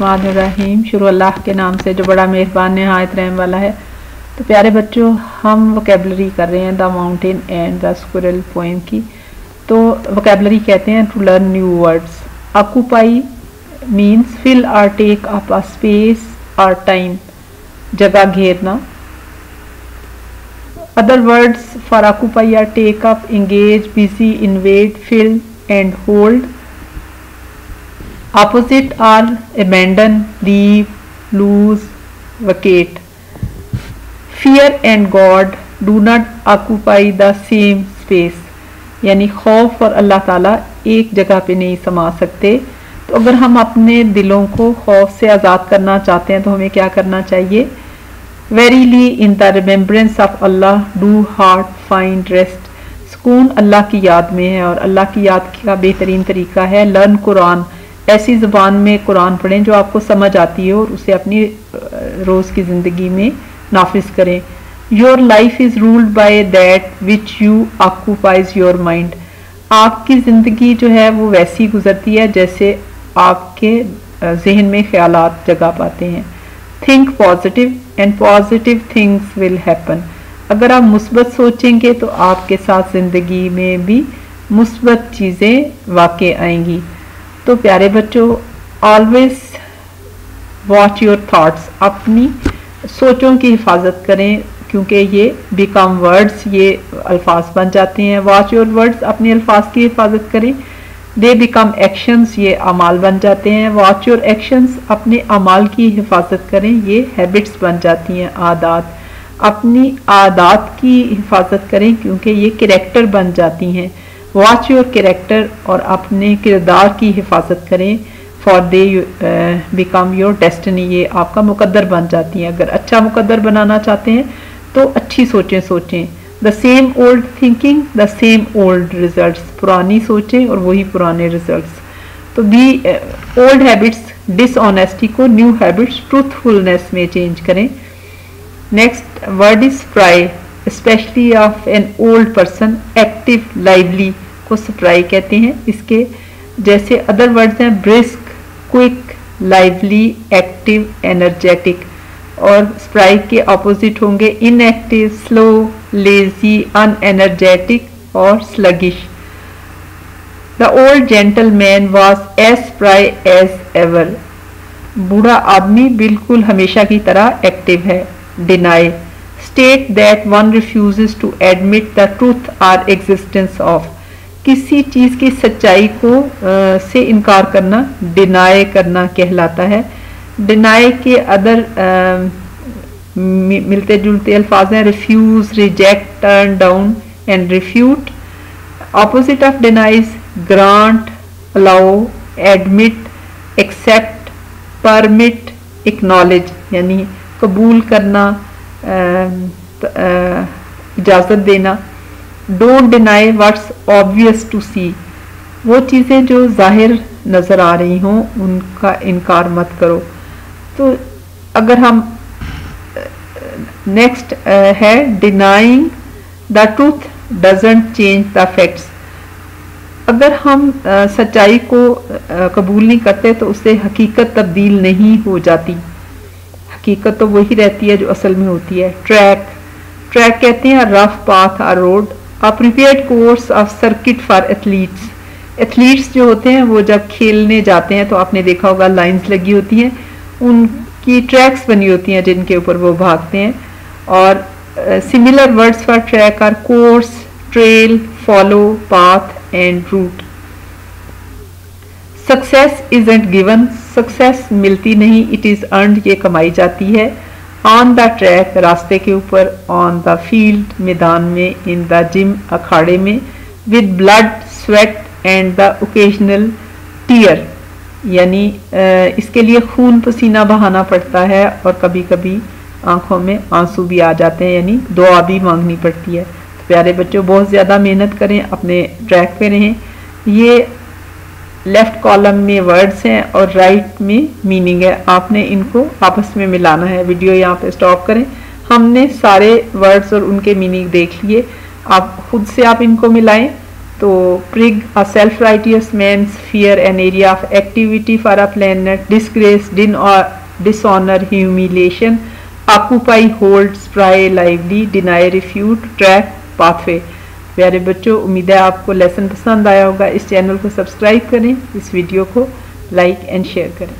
रहीम, शुरू अल्लाह के नाम से जो बड़ा मेहरबान नहायत रहम वाला है। तो प्यारे बच्चों, हम वोकेबलरी कर रहे हैं the mountain and the squirrel poem की। तो वोकेबलरी कहते हैं to learn new words occupy means fill or take up a space or time जगह घेरना। Other words for occupy or take up engage busy invest fill and hold opposite are abandon, leave, lose, vacate. Fear and god do not occupy the same space. यानी खौफ और अल्लाह ताला एक जगह पे नहीं समा सकते। तो अगर हम अपने दिलों को खौफ से आज़ाद करना चाहते हैं तो हमें क्या करना चाहिए? Verily in the remembrance of Allah do heart find rest सुकून अल्लाह की याद में है और अल्लाह की याद का बेहतरीन तरीका है लर्न कुरान ऐसी ज़बान में कुरान पढ़ें जो आपको समझ आती है और उसे अपनी रोज़ की ज़िंदगी में नाफिज करें। Your life is ruled by that which you occupies your mind आपकी ज़िंदगी जो है वो वैसी गुजरती है जैसे आपके जहन में ख्याल जगा पाते हैं। Think positive and positive things will happen अगर आप मुस्बत सोचेंगे तो आपके साथ ज़िंदगी में भी मुस्बत चीज़ें वाक़ आएँगी। तो प्यारे बच्चों ऑलवेज वॉच योर थॉट्स अपनी सोचों की हिफाजत करें, क्योंकि ये बिकम वर्ड्स ये अल्फाज बन जाते हैं। वॉच योर वर्ड्स अपने अल्फाज की हिफाजत करें। दे बिकम एक्शंस ये अमाल बन जाते हैं। वॉच योर एक्शंस अपने अमाल की हिफाजत करें। ये हैबिट्स बन जाती हैं, आदात। अपनी आदात की हिफाजत करें, क्योंकि ये करेक्टर बन जाती हैं। वॉच योर कैरेक्टर और अपने किरदार की हिफाजत करें। For they become your destiny ये आपका मुकद्दर बन जाती हैं। अगर अच्छा मुकद्दर बनाना चाहते हैं तो अच्छी सोचें सोचें। The same old thinking the same old result पुरानी सोचें और वही पुराने रिज़ल्ट तो दी ओल्ड हैबिट्स डिसऑनेस्टी को न्यू हैबिट्स ट्रूथफुलनेस में चेंज करें। Next word is spry specially of an old person active lively को स्प्राई कहते हैं। इसके जैसे अदर वर्ड्स हैं brisk quick lively active energetic और स्प्राई के ऑपोजिट होंगे। इनएक्टिव स्लो लेजी अनएनर्जेटिक और sluggish the old gentleman was as spry as ever बूढ़ा आदमी बिल्कुल हमेशा की तरह एक्टिव है। Deny state that one refuse to admit the truth or existence of किसी चीज़ की सच्चाई को आ, से इनकार करना डिनाई करना कहलाता है। डिनाई के अदर आ, मिलते जुलते अल्फाज हैं refuse reject turn down and refute opposite of denies grant allow admit accept permit acknowledge यानी कबूल करना इजाज़त देना। Don't deny what's obvious to see वो चीज़ें जो ज़ाहिर नज़र आ रही हों, उनका इनकार मत करो। तो अगर हम नेक्स्ट है denying the truth doesn't change the facts अगर हम सच्चाई को कबूल नहीं करते तो उससे हकीकत तब्दील नहीं हो जाती। हकीकत तो वही रहती है जो असल में होती है। ट्रैक ट्रैक कहते हैं rough path or road prepared course of circuit for athletes athletes जो होते हैं, वो जब खेलने जाते हैं तो आपने देखा होगा लाइंस लगी होती हैं। उनकी ट्रैक्स बनी होती हैं, जिनके ऊपर वो भागते हैं। और similar words for track or course trail follow path and route success isn't given success मिलती नहीं. इट इज़ अर्न ये कमाई जाती है। ऑन द ट्रैक रास्ते के ऊपर ऑन द फ़ील्ड मैदान में इन द जिम अखाड़े में with blood sweat and the occasional tear यानी इसके लिए खून पसीना बहाना पड़ता है और कभी कभी आँखों में आँसू भी आ जाते हैं, यानी दुआ भी मांगनी पड़ती है। तो प्यारे बच्चों, बहुत ज़्यादा मेहनत करें, अपने ट्रैक पे रहें। ये लेफ़्ट कॉलम में वर्ड्स हैं और राइट right में मीनिंग है। आपने इनको आपस में मिलाना है। वीडियो यहाँ पे स्टॉप करें। हमने सारे वर्ड्स और उनके मीनिंग देख लिए। आप खुद से आप इनको मिलाएँ। तो prig a self righteous man's sphere an area of activity for a planet disgrace din और dishonour humiliation occupy hold spry lively deny refute track pathway प्यारे बच्चों, उम्मीद है आपको लेसन पसंद आया होगा। इस चैनल को सब्सक्राइब करें, इस वीडियो को लाइक एंड शेयर करें।